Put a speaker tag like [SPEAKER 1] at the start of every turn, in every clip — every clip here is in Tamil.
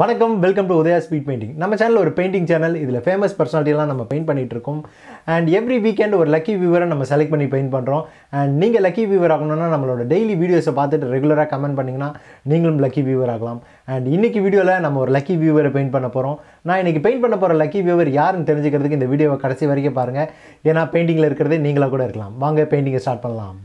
[SPEAKER 1] வணக்கம் welcome to Udaya speed painting நம்ம சேனல் ஒரு பெயிண்டிங் சேனல் இதில் ஃபேமஸ் பர்சனாலிட்டிலாம் நம்ம பெயிண்ட் பண்ணிகிட்டு இருக்கோம். அண்ட் எவ்ரி வீக்கெண்ட் ஒரு லக்கி வியூவரை நம்ம செலக்ட் பண்ணி பெயிண்ட் பண்ணுறோம் அண்ட் நீங்கள் லக்கி வியூவர் ஆகணும்னா நம்மளோட டெய்லி வீடியோஸை பார்த்துட்டு ரெகுலராக கமெண்ட் பண்ணிங்கன்னா நீங்களும் லக்கி வியூவர் ஆகலாம். அண்ட் இன்றைக்கி வீடியோவில் நம்ம ஒரு லக்கி வியூவரை பெயிண்ட் பண்ண போகிறோம் நான் இன்னைக்கு பெயிண்ட் பண்ண போகிற லக்கி வியூவர் யாருன்னு தெரிஞ்சுக்கிறதுக்கு இந்த வீடியோவை கடைசி வரைக்கும் பாருங்கள் ஏன்னா பெயிண்டிங்கில் இருக்கிறதே நீங்களாக கூட இருக்கலாம். வாங்க பெயிண்டிங்கை ஸ்டார்ட் பண்ணலாம்.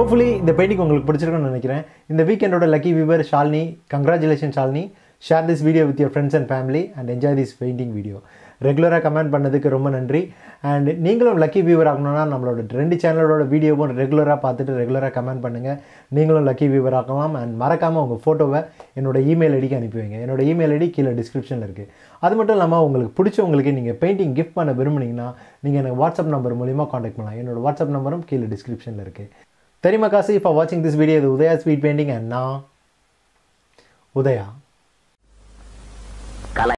[SPEAKER 1] ஹோப்ஃபுல்லி இந்த பெயிண்டிங் உங்களுக்கு பிடிச்சிருக்குன்னு நினைக்கிறேன். இந்த வீக்கெண்டோட lucky viewer Shalini congratulation Shalini. Share this video with your friends and family and enjoy this painting video ரெகுலராக கமெண்ட் பண்ணதுக்கு ரொம்ப நன்றி. அண்ட் நீங்களும் லக்கி வியூவர் ஆகணும்னா நம்மளோட ரெண்டு சேனலோட வீடியோவும் ரெகுலராக பார்த்துட்டு ரெகுலராக கமெண்ட் பண்ணுங்கள் நீங்களும் லக்கி வியூவர் ஆகலாம். அண்ட் மறக்காமல் உங்கள் ஃபோட்டோவை என்னோட இமெயில் ஐடிக்கு அனுப்பி வைங்க. என்னோட இமெயில் ஐடி கீழே டிஸ்கிரிப்ஷனில் இருக்குது அது மட்டும் இல்லாமல் உங்களுக்கு பிடிச்சவங்களுக்கு நீங்கள் பெயிண்டிங் கிஃப்ட் பண்ண விரும்புனீங்கன்னா நீங்கள் எனக்கு வாட்ஸ்அப் நம்பர் மூலிமா காண்டாக்ட் பண்ணலாம். என்னோட வாட்ஸ்அப் நம்பரும் கீழே டிஸ்கிரிப்ஷனில் இருக்குது Terima kasih for watching this video, the Udaya Speed Painting and now Udaya.